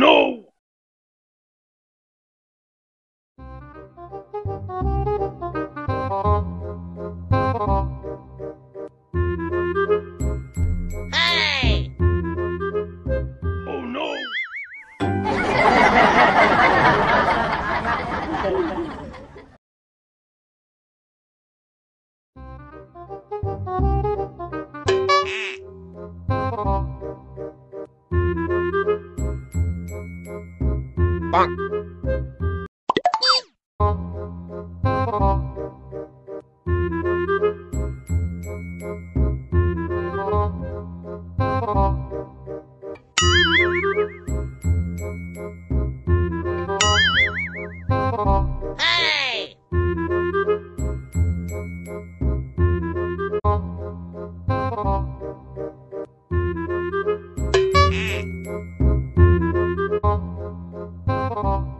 no! Oh no! パンパン。Hey!